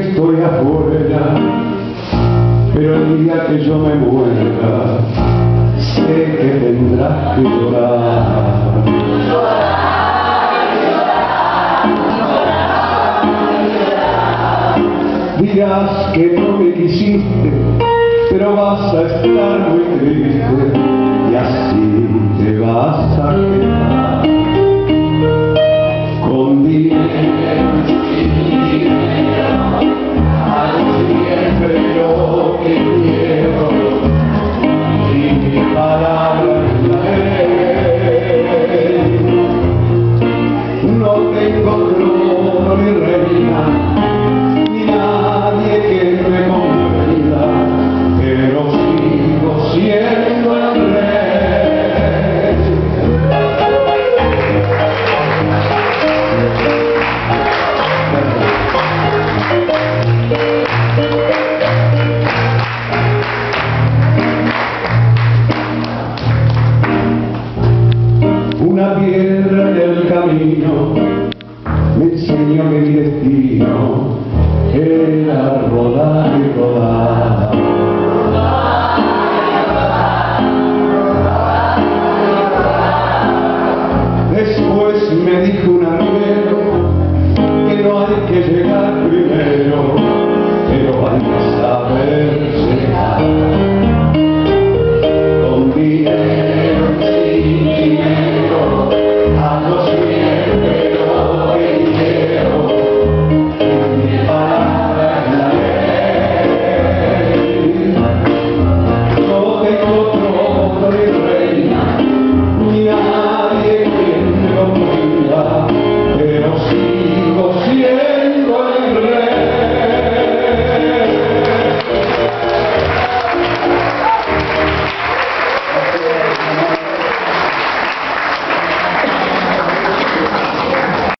estoy afuera, pero el día que yo me muera, sé que tendrás que llorar. Dirás que no me quisiste, pero vas a estar muy triste y así piedra en el camino. me enseñó mi destino era rodar y rodar. Después me dijo un arriero que no hay que llegar primero, pero hay que saber llegar.